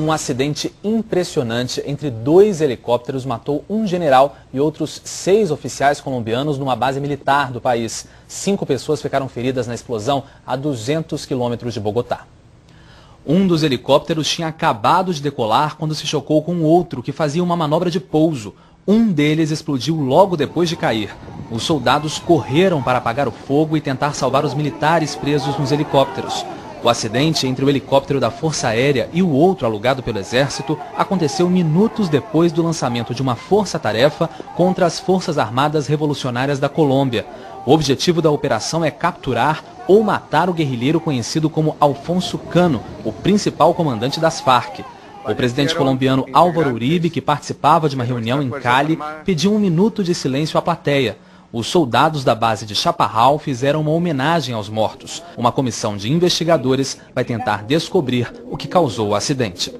Um acidente impressionante entre dois helicópteros matou um general e outros seis oficiais colombianos numa base militar do país. Cinco pessoas ficaram feridas na explosão a 200 quilômetros de Bogotá. Um dos helicópteros tinha acabado de decolar quando se chocou com outro que fazia uma manobra de pouso. Um deles explodiu logo depois de cair. Os soldados correram para apagar o fogo e tentar salvar os militares presos nos helicópteros. O acidente entre o helicóptero da Força Aérea e o outro alugado pelo Exército aconteceu minutos depois do lançamento de uma força-tarefa contra as Forças Armadas Revolucionárias da Colômbia. O objetivo da operação é capturar ou matar o guerrilheiro conhecido como Alfonso Cano, o principal comandante das Farc. O presidente colombiano Álvaro Uribe, que participava de uma reunião em Cali, pediu um minuto de silêncio à plateia. Os soldados da base de Chaparral fizeram uma homenagem aos mortos. Uma comissão de investigadores vai tentar descobrir o que causou o acidente.